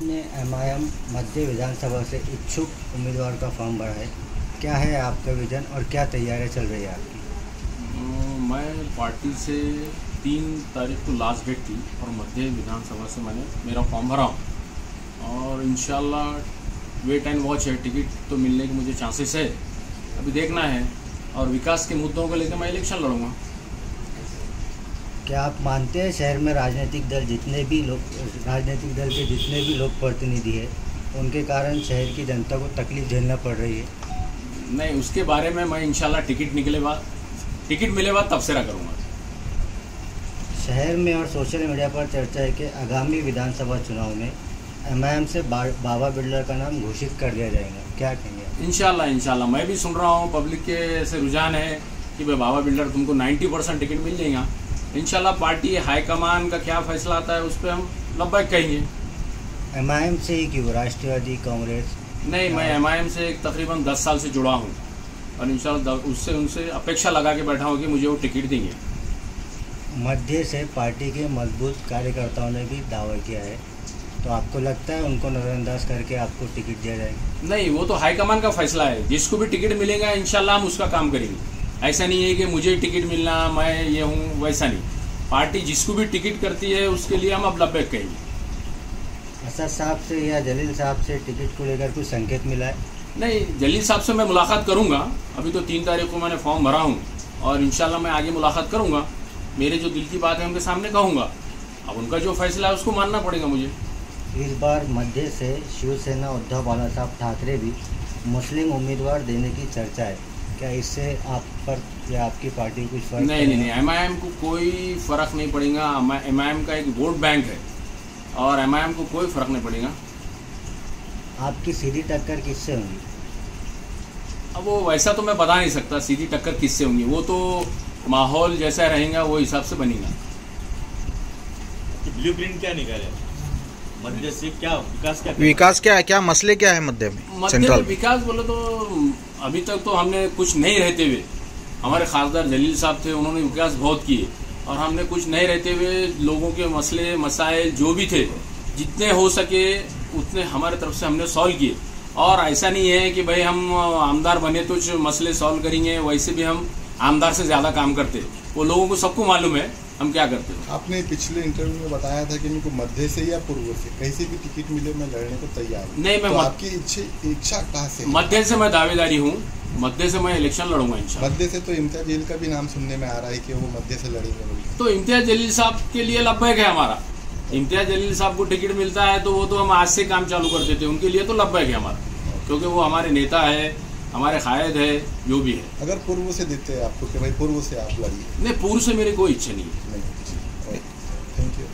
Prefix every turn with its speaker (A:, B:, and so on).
A: मध्य विधानसभा से इच्छुक उम्मीदवार का फॉर्म भरा है। क्या है आपका विजन और क्या तैयारियाँ चल रही है आपकी?
B: मैं पार्टी से तीन तारीख को लास्ट डेट थी और मध्य विधानसभा से मैंने मेरा फॉर्म भरा हूँ। और इन वेट एंड वॉच है। टिकट तो मिलने के मुझे चांसेस है। अभी देखना है। और विकास के मुद्दों को लेकर मैं इलेक्शन लड़ूँगा।
A: क्या आप मानते हैं शहर में राजनीतिक दल जितने भी लोग राजनीतिक दल के जितने भी लोग प्रतिनिधि है उनके कारण शहर की जनता को तकलीफ़ झेलना पड़ रही है?
B: नहीं उसके बारे में मैं इंशाल्लाह टिकट निकले बाद टिकट मिले बाद तबसरा करूँगा।
A: शहर में और सोशल मीडिया पर चर्चा है कि आगामी विधानसभा चुनाव में एम से बा, बाबा बिल्डर का नाम घोषित कर दिया जाएगा। क्या कहेंगे इनशाला
B: इंशाल्लाह मैं भी सुन रहा हूँ पब्लिक के ऐसे रुझान है कि भाई बाबा बिल्डर तुमको 90 परसेंट टिकट मिल जाएगा। इंशाल्लाह पार्टी हाईकमान का क्या फैसला आता है उस पर हम लब्बैक कहेंगे।
A: एम आई एम से ही क्यों? राष्ट्रवादी कांग्रेस?
B: नहीं मैं एम आई एम से तकरीबन दस साल से जुड़ा हूँ। और इंशाल्लाह उससे उनसे अपेक्षा लगा के बैठा हूँ कि मुझे वो टिकट देंगे।
A: मध्य से पार्टी के मज़बूत कार्यकर्ताओं ने भी दावा किया है। तो आपको लगता है उनको नज़रअंदाज करके आपको टिकट दिया जाएगा?
B: नहीं वो तो हाईकमान का फैसला है। जिसको भी टिकट मिलेगा इंशाल्लाह हम उसका काम करेंगे। ऐसा नहीं है कि मुझे टिकट मिलना मैं ये हूँ वैसा नहीं। पार्टी जिसको भी टिकट करती है उसके लिए हम अब लब्बैक कहेंगे।
A: असद साहब से या जलील साहब से टिकट को लेकर कुछ संकेत मिला है?
B: नहीं जलील साहब से मैं मुलाकात करूँगा। अभी तो तीन तारीख को मैंने फॉर्म भरा हूँ और इंशाल्लाह मैं आगे मुलाकात करूँगा। मेरे जो दिल की बात है उनके सामने कहूँगा। अब उनका जो फैसला है उसको मानना पड़ेगा मुझे।
A: इस बार मध्य से शिवसेना उद्धव बाला साहब ठाकरे भी मुस्लिम उम्मीदवार देने की चर्चा है। क्या इससे आप पर या आपकी पार्टी को कुछ फ़र्क
B: नहीं नहीं? नहीं एमआईएम को कोई फ़र्क नहीं पड़ेगा। एम आई एम का एक वोट बैंक है और एमआईएम को कोई फ़र्क नहीं पड़ेगा।
A: आपकी सीधी टक्कर किससे होगी?
B: अब वो वैसा तो मैं बता नहीं सकता सीधी टक्कर किससे होंगी? वो तो माहौल जैसा रहेगा वो हिसाब से बनेगा।
C: ब्लू प्रिंट क्या निकाले मध्य से क्या विकास क्या
D: विकास क्या है? क्या मसले क्या है मध्य में?
B: मध्य
D: सेंट्रल
B: विकास बोले तो अभी तक तो हमने कुछ नहीं रहते हुए हमारे खासदार जलील साहब थे उन्होंने विकास बहुत किए। और हमने कुछ नहीं रहते हुए लोगों के मसले मसाइल जो भी थे जितने हो सके उतने हमारे तरफ़ से हमने सॉल्व किए। और ऐसा नहीं है कि भाई हम आमदार बने तो मसले सॉल्व करेंगे वैसे भी हम आमदार से ज़्यादा काम करते। वो लोगों को सबको मालूम है हम क्या करते हैं?
E: आपने पिछले इंटरव्यू में बताया था कि मेरे को मध्य से या पूर्व से कैसे भी टिकट मिले मैं लड़ने को तैयार हूँ।
B: नहीं, मैं
E: तो
B: मत-
E: आपकी इच्छा इच्छा कहाँ से
B: मध्य से मैं दावेदारी हूँ मध्य से मैं इलेक्शन लड़ूँगा इंशाल्लाह
E: मध्य से तो इम्तियाज़ जलील का भी नाम सुनने में आ रहा है कि वो मध्य से लड़ेंगे
B: तो इम्तियाज़ जलील साहब के लिए लब्बैक है हमारा। इम्तियाज़ जलील साहब को टिकट मिलता है तो वो तो हम आज से काम चालू कर देते हैं। उनके लिए तो लब्बैक है हमारा क्योंकि वो हमारे नेता है हमारे कायद है जो भी है।
E: अगर पूर्व से देते हैं आपको कि भाई पूर्व से आप लड़िए।
B: नहीं पूर्व से मेरी कोई इच्छा नहीं है।
E: नहीं थैंक यू